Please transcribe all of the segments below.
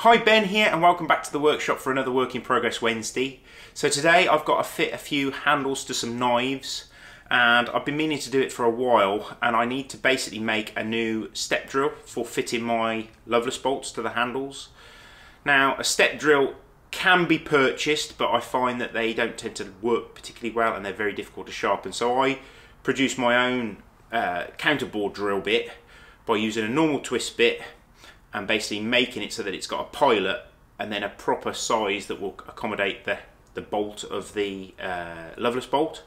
Hi Ben here and welcome back to the workshop for another work in progress Wednesday. So today I've got to fit a few handles to some knives and I've been meaning to do it for a while and I need to basically make a new step drill for fitting my Loveless bolts to the handles. Now a step drill can be purchased but I find that they don't tend to work particularly well and they're very difficult to sharpen so I produce my own uh, counterbore drill bit by using a normal twist bit and basically making it so that it's got a pilot and then a proper size that will accommodate the, the bolt of the uh, Loveless bolt.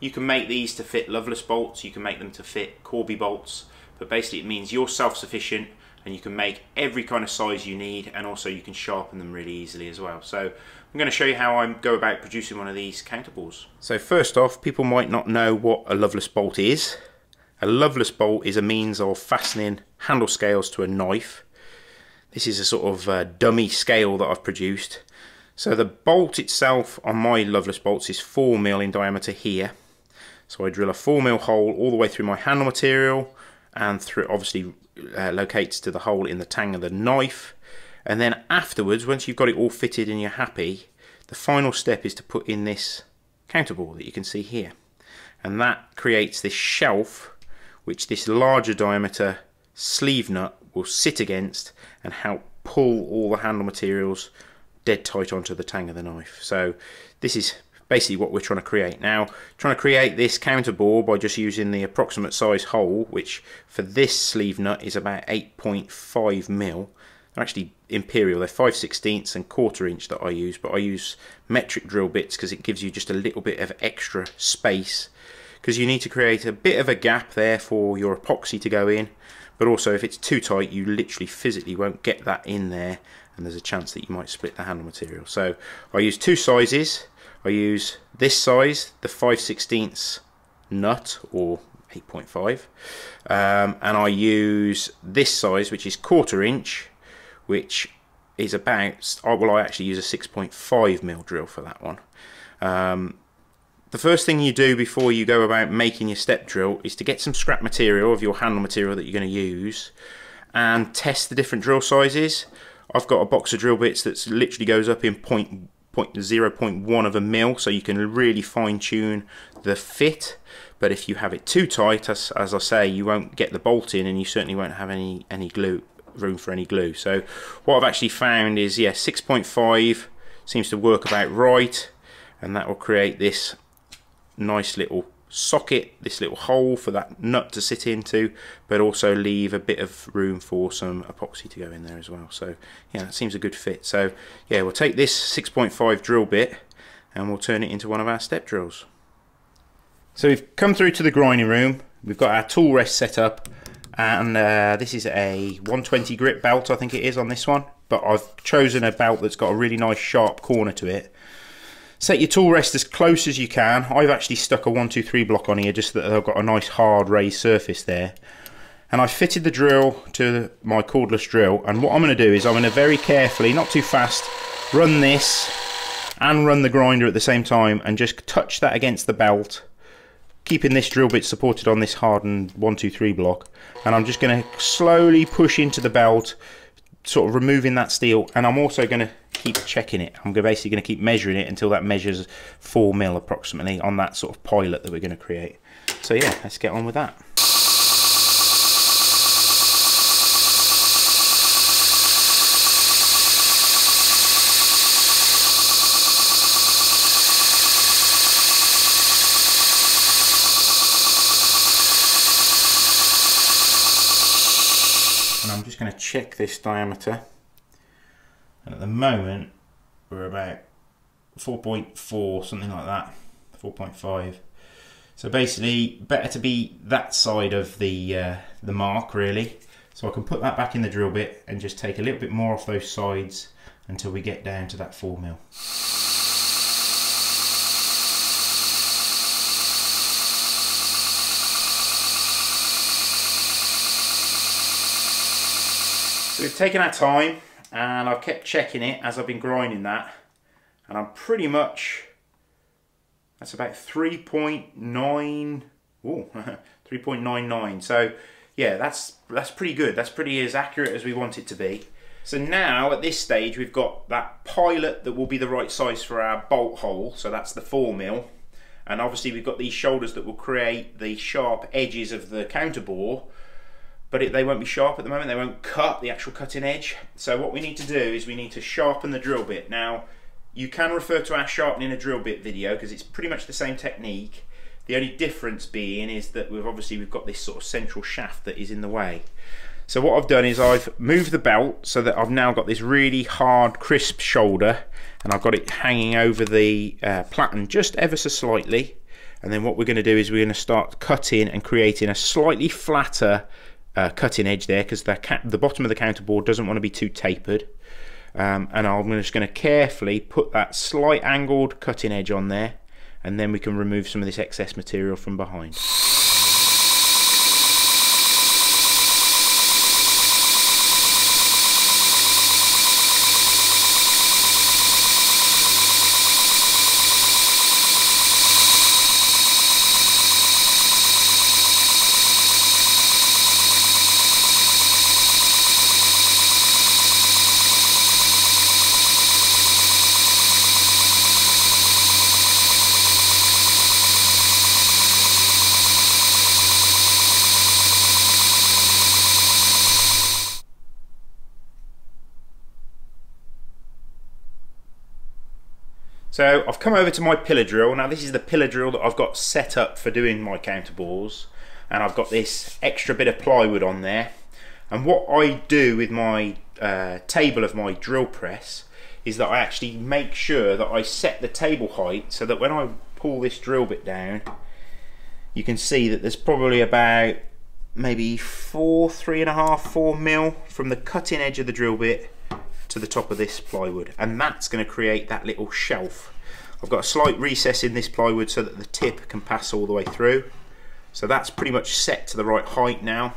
You can make these to fit Loveless bolts, you can make them to fit Corby bolts, but basically it means you're self-sufficient and you can make every kind of size you need and also you can sharpen them really easily as well. So I'm going to show you how I go about producing one of these counterbores. So first off, people might not know what a Loveless bolt is. A Loveless bolt is a means of fastening handle scales to a knife this is a sort of uh, dummy scale that I've produced. So the bolt itself on my Loveless bolts is 4mm in diameter here. So I drill a 4mm hole all the way through my handle material and through obviously uh, locates to the hole in the tang of the knife. And then afterwards, once you've got it all fitted and you're happy, the final step is to put in this counterbore that you can see here. And that creates this shelf which this larger diameter sleeve nut will sit against and help pull all the handle materials dead tight onto the tang of the knife. So this is basically what we're trying to create. Now, trying to create this counterbore by just using the approximate size hole, which for this sleeve nut is about 8.5 mil. They're actually imperial, they're 5 16ths and quarter inch that I use, but I use metric drill bits because it gives you just a little bit of extra space because you need to create a bit of a gap there for your epoxy to go in but also if it's too tight you literally physically won't get that in there and there's a chance that you might split the handle material. So I use two sizes. I use this size the 5 16ths nut or 8.5 um, and I use this size which is quarter inch which is about well I actually use a 6.5 mil drill for that one. Um, the first thing you do before you go about making your step drill is to get some scrap material of your handle material that you're going to use and test the different drill sizes. I've got a box of drill bits that literally goes up in point, point 0.1 of a mil so you can really fine tune the fit but if you have it too tight as, as I say you won't get the bolt in and you certainly won't have any any glue room for any glue so what I've actually found is yeah 6.5 seems to work about right and that will create this nice little socket, this little hole for that nut to sit into, but also leave a bit of room for some epoxy to go in there as well. So yeah, that seems a good fit. So yeah, we'll take this 6.5 drill bit and we'll turn it into one of our step drills. So we've come through to the grinding room. We've got our tool rest set up and uh, this is a 120 grit belt I think it is on this one but I've chosen a belt that's got a really nice sharp corner to it Set your tool rest as close as you can. I've actually stuck a 123 block on here just so that I've got a nice hard raised surface there. And I fitted the drill to my cordless drill. And what I'm going to do is I'm going to very carefully, not too fast, run this and run the grinder at the same time and just touch that against the belt keeping this drill bit supported on this hardened 123 block and I'm just going to slowly push into the belt sort of removing that steel and I'm also going to keep checking it. I'm basically going to keep measuring it until that measures 4 mil approximately on that sort of pilot that we're going to create. So yeah, let's get on with that. and I'm just going to check this diameter and at the moment we're about 4.4 something like that. 4.5 so basically better to be that side of the uh, the mark really. So I can put that back in the drill bit and just take a little bit more off those sides until we get down to that 4 mil. So we've taken our time and I've kept checking it as I've been grinding that. And I'm pretty much that's about 3.9 oh 3.99 so yeah that's that's pretty good. That's pretty as accurate as we want it to be. So now at this stage we've got that pilot that will be the right size for our bolt hole, so that's the 4 mil. And obviously we've got these shoulders that will create the sharp edges of the counterbore, but it, they won't be sharp at the moment, they won't cut the actual cutting edge. So what we need to do is we need to sharpen the drill bit. Now you can refer to our sharpening a drill bit video because it's pretty much the same technique. The only difference being is that we've obviously we've got this sort of central shaft that is in the way. So what I've done is I've moved the belt so that I've now got this really hard crisp shoulder and I've got it hanging over the uh, platen just ever so slightly and then what we're going to do is we're going to start cutting and creating a slightly flatter uh, cutting edge there because the, the bottom of the counterbore doesn't want to be too tapered um, and I'm just going to carefully put that slight angled cutting edge on there and then we can remove some of this excess material from behind. So I've come over to my pillar drill. Now this is the pillar drill that I've got set up for doing my counter counterbores. And I've got this extra bit of plywood on there. And what I do with my uh, table of my drill press is that I actually make sure that I set the table height so that when I pull this drill bit down, you can see that there's probably about maybe four, three and a half, four mil from the cutting edge of the drill bit to the top of this plywood and that's going to create that little shelf. I've got a slight recess in this plywood so that the tip can pass all the way through. So that's pretty much set to the right height now.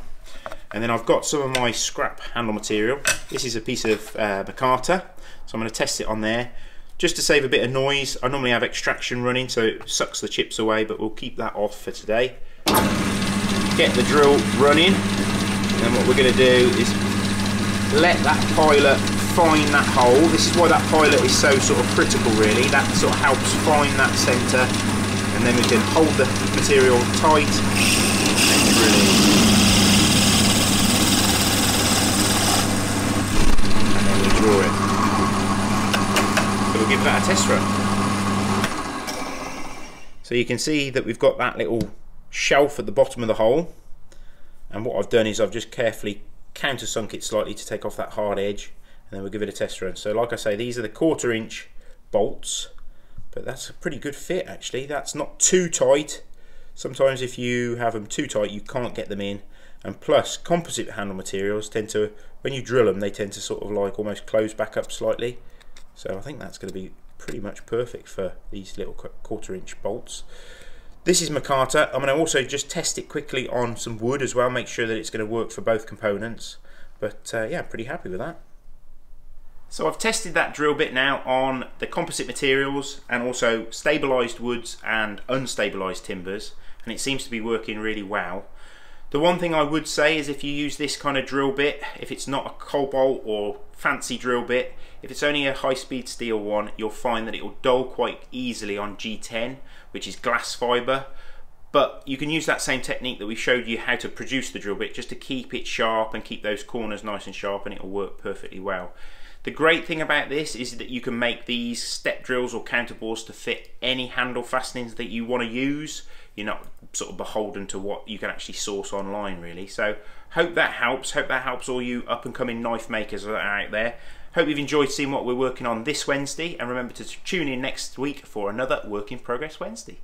And then I've got some of my scrap handle material. This is a piece of uh, so I'm going to test it on there. Just to save a bit of noise, I normally have extraction running so it sucks the chips away, but we'll keep that off for today. Get the drill running, and what we're going to do is let that pilot find that hole. This is why that pilot is so sort of critical really. That sort of helps find that centre and then we can hold the material tight and. And then we draw it. So we'll give that a test run. So you can see that we've got that little shelf at the bottom of the hole and what I've done is I've just carefully countersunk it slightly to take off that hard edge and then we'll give it a test run. So like I say, these are the quarter inch bolts, but that's a pretty good fit actually. That's not too tight. Sometimes if you have them too tight, you can't get them in. And plus, composite handle materials tend to, when you drill them, they tend to sort of like almost close back up slightly. So I think that's going to be pretty much perfect for these little quarter inch bolts. This is micarta. I'm going to also just test it quickly on some wood as well, make sure that it's going to work for both components. But uh, yeah, pretty happy with that. So I've tested that drill bit now on the composite materials and also stabilised woods and unstabilised timbers and it seems to be working really well. The one thing I would say is if you use this kind of drill bit, if it's not a cobalt or fancy drill bit, if it's only a high-speed steel one, you'll find that it will dull quite easily on G10, which is glass fibre. But you can use that same technique that we showed you how to produce the drill bit just to keep it sharp and keep those corners nice and sharp and it will work perfectly well. The great thing about this is that you can make these step drills or counterbores to fit any handle fastenings that you want to use. You're not sort of beholden to what you can actually source online really. So hope that helps. Hope that helps all you up and coming knife makers that are out there. Hope you've enjoyed seeing what we're working on this Wednesday and remember to tune in next week for another Work in Progress Wednesday.